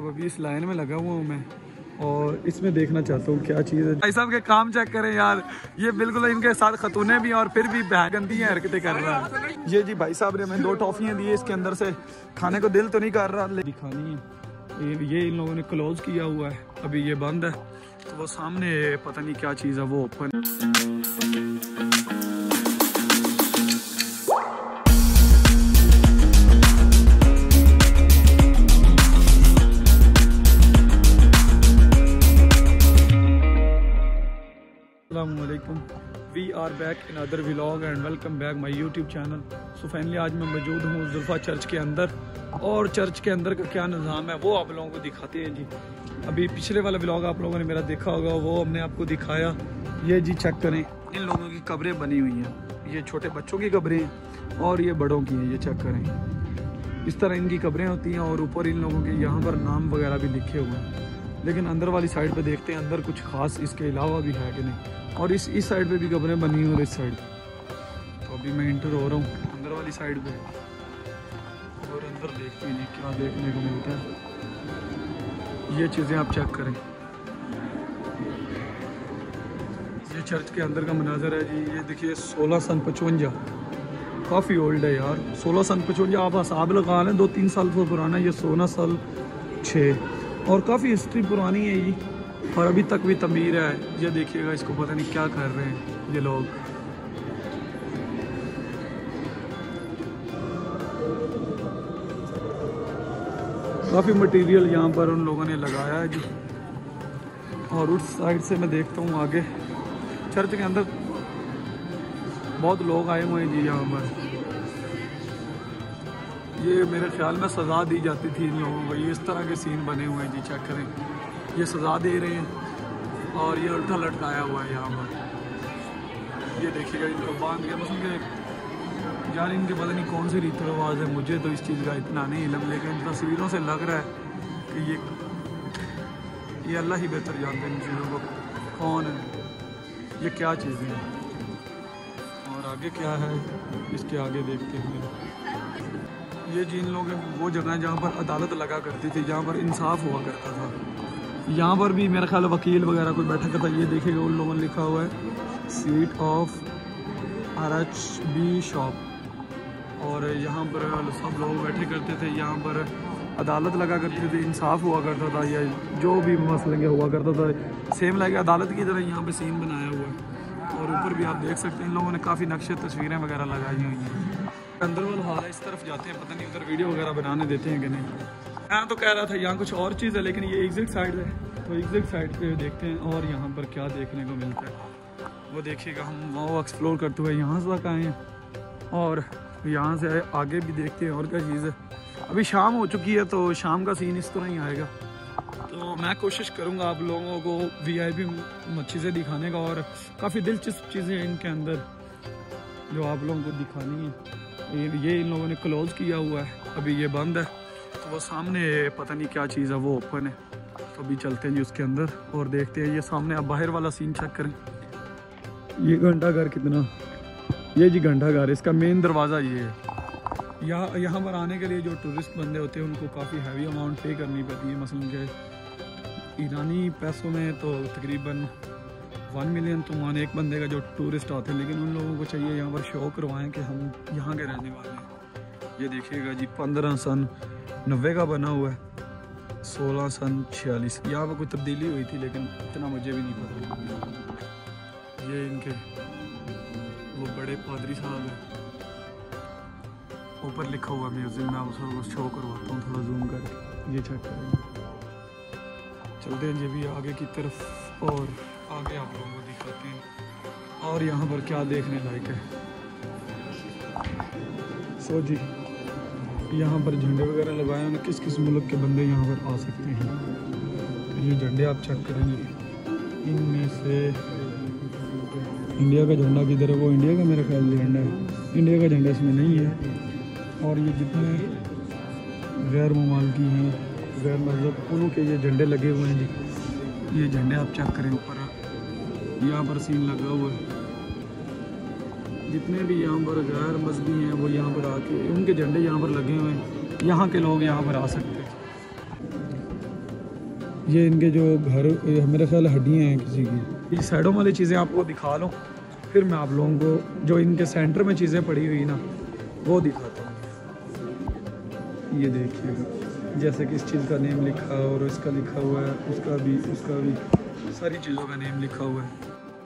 साहब अभी इस लाइन में लगा हुआ हूँ मैं और इसमें देखना चाहता हूँ क्या चीज़ है। भाई साहब के काम चेक करें यार, ये बिल्कुल इनके साथ खतूने भी और फिर भी बह गंदी हैं हरकतें कर रहा है। ये जी भाई साहब ने हमें दो टॉफियाँ दी है इसके अंदर से, खाने को दिल तो नहीं कर रहा दिखानी है। ये ये इन लोगों ने क्लोज किया हुआ है, अभी ये बंद है तो वो सामने पता नहीं क्या चीज़ है, वो open we are back in other vlog and welcome back my YouTube channel so finally आज मैं मौजूद हूँ जुल्फा चर्च के अंदर। और चर्च के अंदर का क्या निज़ाम है, वो आप लोगों को दिखाते हैं जी। अभी पिछले वाला व्लॉग आप लोगों ने मेरा देखा होगा, वो हमने आपको दिखाया। ये जी चेक करें, इन लोगों की कब्रें बनी हुई हैं। ये छोटे बच्चों की कब्रें और ये बड़ों की हैं, ये चेक करें। इस तरह इनकी कब्रें होती हैं और ऊपर इन लोगों के यहाँ पर नाम वगैरह भी लिखे हुए हैं। लेकिन अंदर वाली साइड पे देखते हैं, अंदर कुछ खास इसके अलावा भी है कि नहीं। और इस इस साइड पे भी कब्रें बनी हुई और इस साइड तो अभी मैं इंटर हो रहा हूँ, अंदर वाली साइड पे। और अंदर देखते हैं, क्या देखने को मिलता है। ये चीज़ें आप चेक करें। ये चर्च के अंदर का मनाजर है जी, ये देखिए, सोलह सन पचवंजा। काफ़ी ओल्ड है यार। सोलह सन पचवंजा, आप हिसाब लगा लें, दो तीन साल से पुराना ये सोलह साल छः। और काफ़ी हिस्ट्री पुरानी है ये। और अभी तक भी तमीर है। ये देखिएगा, इसको पता नहीं क्या कर रहे हैं ये लोग। काफ़ी मटेरियल यहाँ पर उन लोगों ने लगाया है जी। और उस साइड से मैं देखता हूँ आगे। चर्च के अंदर बहुत लोग आए हुए हैं जी यहाँ पर। ये मेरे ख्याल में सज़ा दी जाती थी इन लोगों को। ये इस तरह के सीन बने हुए हैं जी चेक करें। ये सज़ा दे रहे हैं और ये उल्टा लटकाया हुआ है यहाँ पर। ये देखिएगा इनको बाँध के मतलब कि यार इनके पता नहीं कौन सी रीति रिवाज है। मुझे तो इस चीज़ का इतना नहीं इलम, लेकिन तस्वीरों से लग रहा है कि ये ये अल्लाह ही बेहतर जानते हैं इन चीज़ों को। कौन है? ये क्या चीज़ें हैं? और आगे क्या है? इसके आगे देखते हैं। ये जिन लोग वो जगह जहाँ पर अदालत लगा करती थी, जहाँ पर इंसाफ हुआ करता था। यहाँ पर भी मेरा ख्याल वकील वगैरह कोई बैठा करता ये देखेगा उन लोगों ने लिखा हुआ है seat of R H B shop और यहाँ पर सब लोग बैठे करते थे, यहाँ पर अदालत लगा करती थी, इंसाफ हुआ करता था, या जो भी मसले हुआ करता था। सेम लाइक अदालत की तरह यहाँ पे सीन बनाया हुआ है। और ऊपर भी आप देख सकते हैं, इन लोगों ने काफ़ी नक्शे, तस्वीरें वगैरह लगाई हुई हैं। अंदर वाला हाल है, इस तरफ़ जाते हैं, पता नहीं उधर वीडियो वगैरह बनाने देते हैं कि नहीं। मैं तो कह रहा था, यहाँ कुछ और चीज़ है, लेकिन ये एग्जिट साइड है। तो एग्जिट साइड पे देखते हैं और यहाँ पर क्या देखने को मिलता है। वो देखिएगा, हम वो एक्सप्लोर करते हुए यहाँ से तक आए हैं। और यहाँ से आगे भी देखते हैं और क्या चीज़ है। अभी शाम हो चुकी है तो शाम का सीन इस तरह ही आएगा। तो मैं कोशिश करूँगा आप लोगों को वी आई पी चीज़ें दिखाने का और काफ़ी दिलचस्प चीज़ें हैं इनके अंदर, जो आप लोगों को दिखानी है। ये इन लोगों ने क्लोज किया हुआ है। अभी ये बंद है। तो वो सामने पता नहीं क्या चीज़ है, वो ओपन है। तो अभी चलते हैं जी उसके अंदर और देखते हैं। ये सामने अब बाहर वाला सीन चेक करें। ये घंटा घर कितना? ये जी घंटा घर इसका मेन दरवाज़ा ये है। यहाँ यहाँ पर आने के लिए जो टूरिस्ट बंदे होते हैं, उनको काफ़ी हैवी अमाउंट पे करनी पड़ती है। मसलन के ईरानी पैसों में तो तकरीबन वन मिलियन तो मान एक बंदे का जो टूरिस्ट आते हैं, लेकिन उन लोगों को चाहिए यहाँ पर शो करवाएँ कि हम यहाँ के रहने वाले हैं। ये देखिएगा जी, पंद्रह सन नब्बे का बना हुआ है, सोलह सन छियालीस। यहाँ पर कोई तब्दीली हुई थी, लेकिन इतना मुझे भी नहीं पता। ये इनके वो बड़े पादरी साहब हैं। ऊपर लिखा हुआ म्यूज़ियम में उसको शो करवाता हूँ, थोड़ा जूम करके। ये चेक करेंगे। चलते हैं जी भी आगे की तरफ़ और आगे आप लोगों को दिखाते हैं। और यहाँ पर क्या देखने लायक है? सो जी, यहाँ पर झंडे वगैरह लगाए हैं। किस किस मुल्क के बंदे यहाँ पर आ सकते हैं? तो ये झंडे आप चेक करेंगे। इनमें से इंडिया का झंडा किधर है? वो इंडिया का मेरा ख्याल झंडा है। इंडिया का झंडा इसमें नहीं है। और ये जितने गैर ममालकी हैं, गैर मज़हब उन्हों के ये झंडे लगे हुए हैं जी। ये झंडे आप चेक करें ऊपर। यहाँ पर सीन लगा हुआ है। जितने भी यहाँ पर गैर मजहबी हैं, वो यहाँ पर आके, उनके झंडे यहाँ पर लगे हुए हैं। यहाँ के लोग यहाँ पर आ सकते हैं। ये इनके जो घर मेरे ख्याल हड्डियाँ हैं किसी की। ये साइडों वाली चीज़ें आपको दिखा लो। फिर मैं आप लोगों को जो इनके सेंटर में चीज़ें पड़ी हुई ना, वो दिखाता हूँ। ये देखिएगा जैसे कि इस चीज़ का नेम लिखा और इसका लिखा हुआ है, उसका भी उसका भी। सारी चीज़ों का नेम लिखा हुआ है।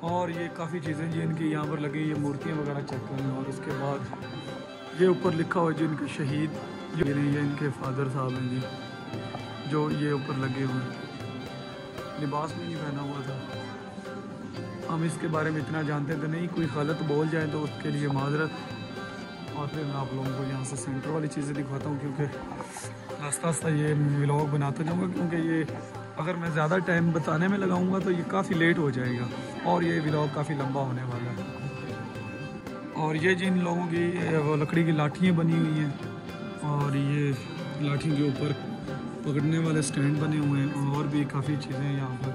और ये काफ़ी चीज़ें जी इनकी यहाँ पर लगी ये मूर्तियाँ वगैरह चेक करें और उसके बाद ये ऊपर लिखा हुआ है जी इनके शहीद, जो ये इनके फादर साहब हैं जी, जो ये ऊपर लगे हुए हैं। लिबास में नहीं पहना हुआ था। हम इसके बारे में इतना जानते थे नहीं, कोई गलत बोल जाए तो उसके लिए माजरत। और फिर मैं आप लोगों को यहाँ से सेंटर वाली चीज़ें दिखाता हूँ क्योंकि आस्ता आस्ता ये व्लॉग बनाता जाऊँगा क्योंकि ये अगर मैं ज़्यादा टाइम बताने में लगाऊँगा तो ये काफ़ी लेट हो जाएगा और ये व्लॉग काफ़ी लंबा होने वाला है। और ये जिन लोगों की वो लकड़ी की लाठियाँ बनी हुई हैं और ये लाठी के ऊपर पकड़ने वाले स्टैंड बने हुए हैं और भी काफ़ी चीज़ें हैं यहाँ पर।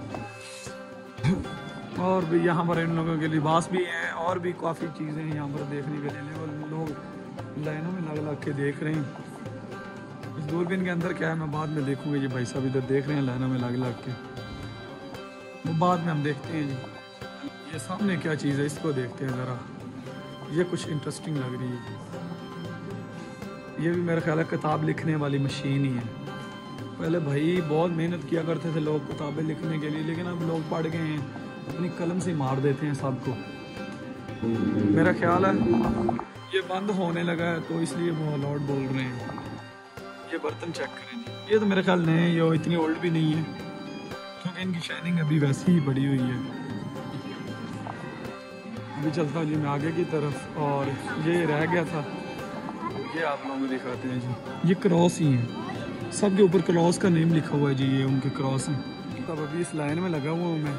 और भी यहाँ पर इन लोगों के लिबास भी हैं और भी काफ़ी चीज़ें यहाँ पर देखने के लिए। लोग लाइनों में लग लग के देख रहे हैं। इस दूरबीन के अंदर क्या है, मैं बाद में देखूँगा ये भाई साहब, इधर देख रहे हैं लाइनों में लग लग के। वो बाद में हम देखते हैं जी। ये सामने क्या चीज़ है, इसको देखते हैं ज़रा। ये कुछ इंटरेस्टिंग लग रही है। ये भी मेरा ख्याल है किताब लिखने वाली मशीन ही है। पहले भाई बहुत मेहनत किया करते थे लोग किताबें लिखने के लिए, लेकिन अब लोग पढ़ गए हैं, अपनी कलम से मार देते हैं सबको। मेरा ख्याल है, ये बंद होने लगा है तो इसलिए वो अलाउड बोल रहे हैं। ये बर्तन चेक करें। ये तो मेरे ख्याल नहीं ये इतनी ओल्ड भी नहीं है। क्योंकि इनकी शाइनिंग अभी वैसी ही बड़ी हुई है। अभी चलता जी मैं आगे की तरफ़, और ये रह गया था। ये आप लोगों को दिखाते हैं जी। ये क्रॉस ही है। सब के ऊपर क्रॉस का नेम लिखा हुआ है जी, ये उनके क्रॉस हैं। तब अभी इस लाइन में लगा हुआ हूँ मैं,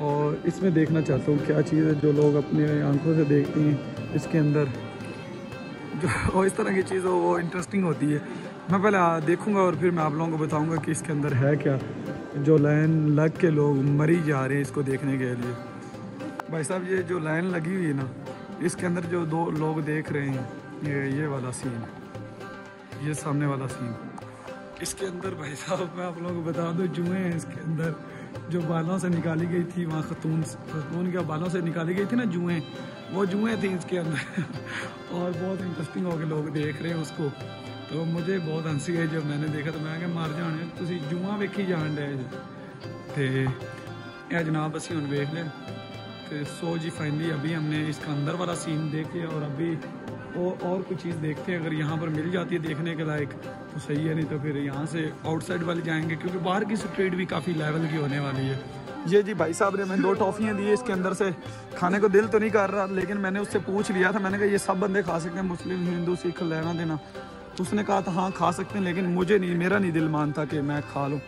और इसमें देखना चाहता हूँ क्या चीज़ है जो लोग अपने आँखों से देखते हैं इसके अंदर। जो इस तरह की चीज़ हो, वो इंटरेस्टिंग होती है। मैं पहले देखूँगा और फिर मैं आप लोगों को बताऊँगा कि इसके अंदर है क्या, जो लाइन लग के लोग मरी जा रहे हैं इसको देखने के लिए। भाई साहब, ये जो लाइन लगी हुई है ना, इसके अंदर जो दो लोग देख रहे हैं, ये ये वाला सीन ये सामने वाला सीन इसके अंदर भाई साहब, मैं आप लोगों को बता दूँ, जुए हैं इसके अंदर, जो बालों से निकाली गई थी, वहाँ खतून खतून के बालों से निकाली गई थी ना, जुएँ, वो जुएँ थी इसके अंदर। और बहुत इंटरेस्टिंग हो के लोग देख रहे हैं उसको। तो मुझे बहुत हंसी आई जब मैंने देखा तो मैं क्या मर जाने ਤੁਸੀਂ ਜੂਆਂ ਵੇਖੀ ਜਾਣ ਡਏ ਤੇ ਇਹ जनाब ਅਸੀਂ ਹੁਣ ਵੇਖ ਲਿਆ तो सो जी फाइनली अभी हमने इसका अंदर वाला सीन देख लिया और अभी वो और कुछ चीज़ देखते हैं अगर यहाँ पर मिल जाती है देखने के लायक तो सही है नहीं तो फिर यहाँ से आउटसाइड वाले जाएंगे क्योंकि बाहर की स्ट्रीट भी काफ़ी लेवल की होने वाली है ये जी भाई साहब ने मैंने दो टॉफ़ियाँ दी इसके अंदर से खाने को दिल तो नहीं कर रहा लेकिन मैंने उससे पूछ लिया था मैंने कहा ये सब बंदे खा सकते हैं मुस्लिम हिंदू सिख लेना देना उसने कहा था हाँ खा सकते हैं, लेकिन मुझे नहीं, मेरा नहीं दिल मानता कि मैं खा लूँ।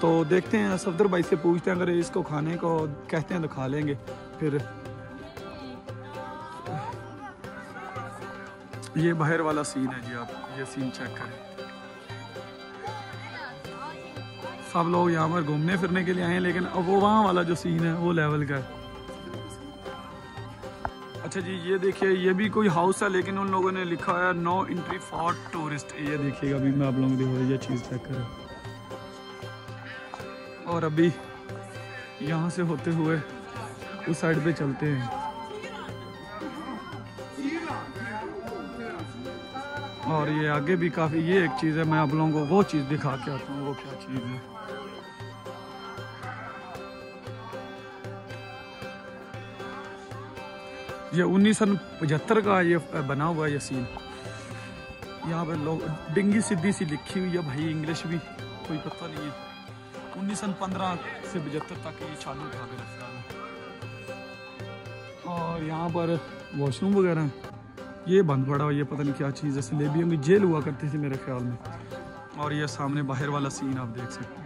तो देखते हैं, सफदर भाई से पूछते हैं, अगर इसको खाने को, कहते हैं तो खा लेंगे। फिर ये बाहर वाला सीन है जी, आप ये सीन चेक करें। सब लोग यहाँ पर घूमने फिरने के लिए आए हैं, लेकिन अब वो वहाँ वाला जो सीन है, वो लेवल का है। अच्छा जी, ये देखिए, ये भी कोई हाउस है, लेकिन उन लोगों ने लिखा है नो एंट्री फॉर टूरिस्ट ये देखिएगा, अभी मैं आप लोगों को ये चीज़ चेक करें। और अभी यहाँ से होते हुए उस साइड पे चलते हैं। और ये आगे भी काफ़ी, ये एक चीज़ है, मैं आप लोगों को वो चीज़ दिखा के आता हूँ, वो क्या चीज़ है। ये उन्नीस सौ पचहत्तर का ये बना हुआ ये सीन यहाँ पर लोग, डिंगी सीधी सी लिखी हुई है भाई, इंग्लिश भी, कोई पता नहीं है। उन्नीस सौ पंद्रह से पचहत्तर तक ये चालू था मेरे ख्याल और यहाँ पर वॉशरूम वगैरह, ये बंद पड़ा हुआ, ये पता नहीं क्या चीज़ है सलेबियों की जेल हुआ करती थी मेरे ख्याल में। और ये सामने बाहर वाला सीन आप देख सकते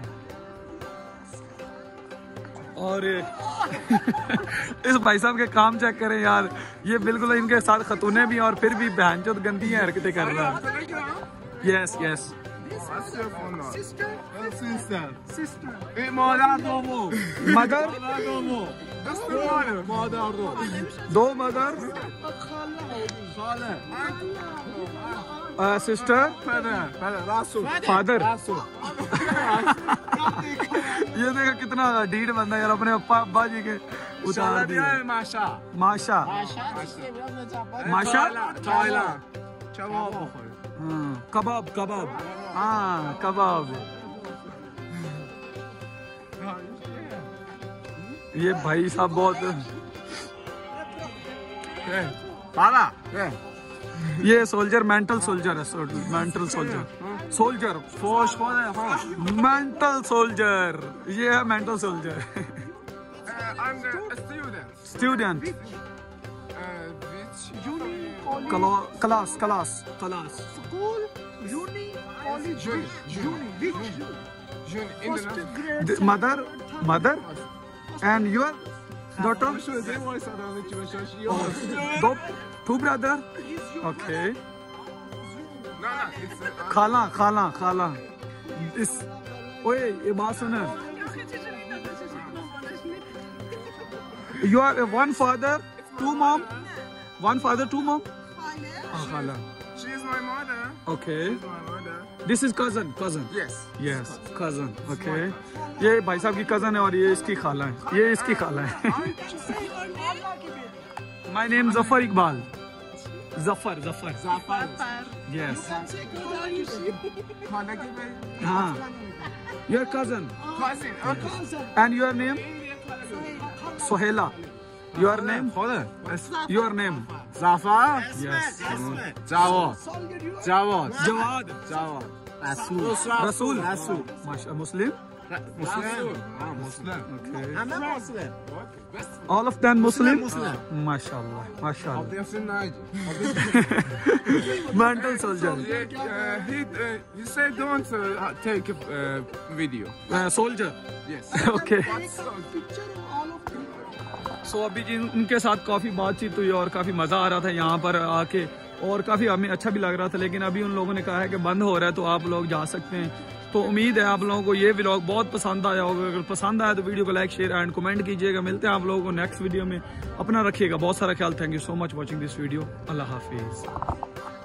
और इस भाई साहब के काम चेक करें यार। ये बिल्कुल इनके साथ खतूने भी और फिर भी बहन चौथ गंदी है हरकतें कर रहा है। यस यस मदर दो मदर सिस्टर फादर ये देखो कितना ढीठ बंदा यार अपने अब्बा जी के उतार दिया है माशा। माशा। माशा? हाँ, कबाब कबाब। हाँ कबाब। ये भाई साहब बहुत ये सोल्जर मेंटल सोल्जर है मेंटल सोल्जर सोल्जर फोर्स कौन है फोर्स मेंटल सोल्जर ये है mental soldier student student class class class school uni college uni mother mother and your daughter two brother okay खाला खाला खाला। इस ओए ये बात सुन। You are one father two mom one father two mom खाला she is my mother. Okay my mother. This is cousin cousin yes. Yes cousin okay ये भाई साहब की कज़न है और ये इसकी खाला है। ये इसकी खाला है। My name Zafar Iqbal Zafar, Zafar. Zafar. Yes. You. Your cousin. Cousin. Yes. And your name? Sohela. Your name? Your name? Zafar? Yes. Jawad. Jawad. Jawad. Jawad. Rasul. Rasul. Rasul. Muslim? Muslim. Ah, Muslim. Okay. I'm a Muslim. All of them Muslim? Muslim. MashaAllah. MashaAllah. Mental soldier. Uh, he, uh, he said don't uh, take a video. soldier? Yes. okay. So so, अभी जिन उनके साथ काफ़ी बातचीत हुई और काफ़ी मज़ा आ रहा था यहाँ पर आके और काफ़ी हमें अच्छा भी लग रहा था लेकिन अभी उन लोगों ने कहा है कि बंद हो रहा है तो आप लोग जा सकते हैं तो उम्मीद है आप लोगों को ये व्लॉग बहुत पसंद आया होगा। अगर पसंद आया तो वीडियो को लाइक शेयर एंड कमेंट कीजिएगा। मिलते हैं आप लोगों को नेक्स्ट वीडियो में। अपना रखिएगा। बहुत सारा ख्याल। Thank you so much watching this video अल्लाह हाफिज़।